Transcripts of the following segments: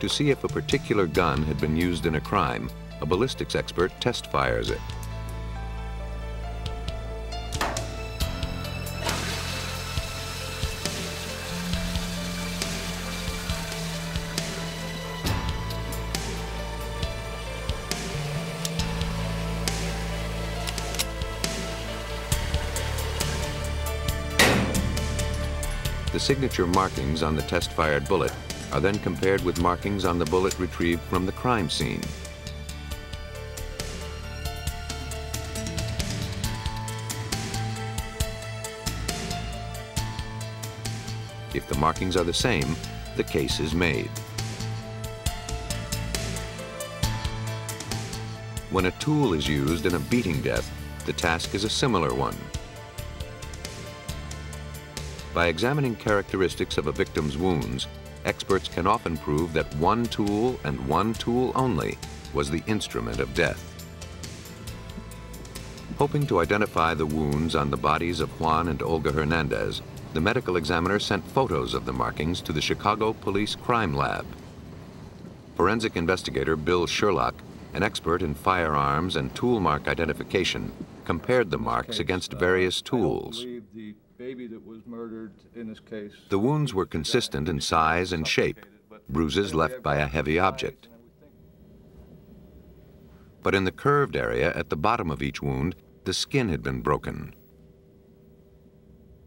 To see if a particular gun had been used in a crime, a ballistics expert test fires it. The signature markings on the test-fired bullet are then compared with markings on the bullet retrieved from the crime scene. If the markings are the same, the case is made. When a tool is used in a beating death, the task is a similar one. By examining characteristics of a victim's wounds, experts can often prove that one tool and one tool only was the instrument of death. Hoping to identify the wounds on the bodies of Juan and Olga Hernandez, the medical examiner sent photos of the markings to the Chicago Police Crime Lab. Forensic investigator Bill Sherlock, an expert in firearms and tool mark identification, compared the marks against various tools. The wounds were consistent in size and shape, bruises left by a heavy object. But in the curved area at the bottom of each wound, the skin had been broken.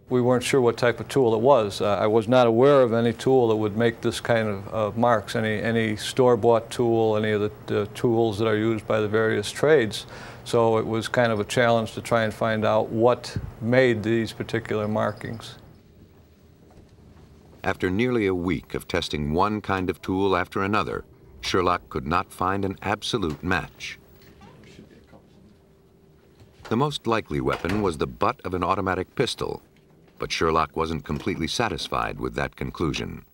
We weren't sure what type of tool it was. Uh, I was not aware of any tool that would make this kind of marks, any, any store-bought tool, any of the, the tools that are used by the various trades. So it was kind of a challenge to try and find out what made these particular markings. After nearly a week of testing one kind of tool after another, Sherlock could not find an absolute match. The most likely weapon was the butt of an automatic pistol, but Sherlock wasn't completely satisfied with that conclusion.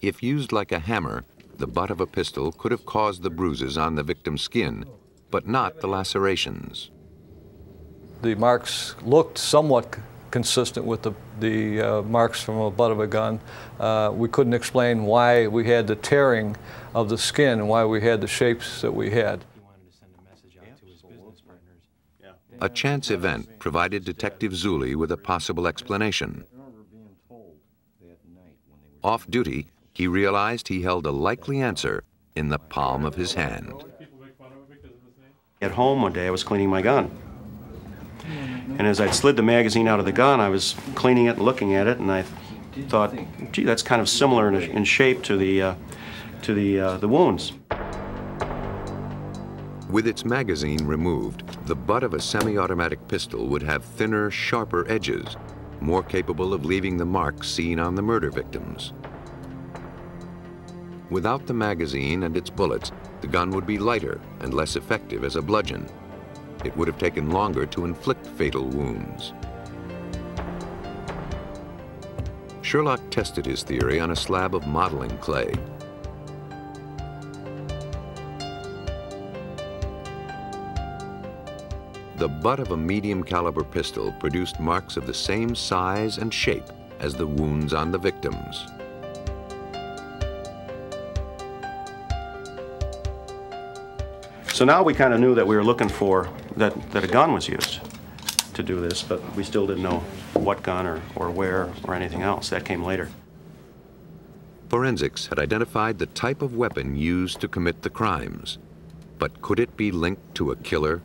If used like a hammer, the butt of a pistol could have caused the bruises on the victim's skin but not the lacerations. The marks looked somewhat consistent with the, the uh, marks from a butt of a gun. Uh, we couldn't explain why we had the tearing of the skin and why we had the shapes that we had. A chance event provided Detective Zulli with a possible explanation. Off duty, he realized he held a likely answer in the palm of his hand. At home one day, I was cleaning my gun. And as I slid the magazine out of the gun, I was cleaning it and looking at it, and I thought, gee, that's kind of similar in, in shape to the, uh, to the, uh, the wounds. With its magazine removed, the butt of a semi-automatic pistol would have thinner, sharper edges, more capable of leaving the marks seen on the murder victims. Without the magazine and its bullets, the gun would be lighter and less effective as a bludgeon. It would have taken longer to inflict fatal wounds. Sherlock tested his theory on a slab of modeling clay. The butt of a medium caliber pistol produced marks of the same size and shape as the wounds on the victims. So now we kind of knew that we were looking for, that, that a gun was used to do this, but we still didn't know what gun or, or where or anything else. That came later. Forensics had identified the type of weapon used to commit the crimes. But could it be linked to a killer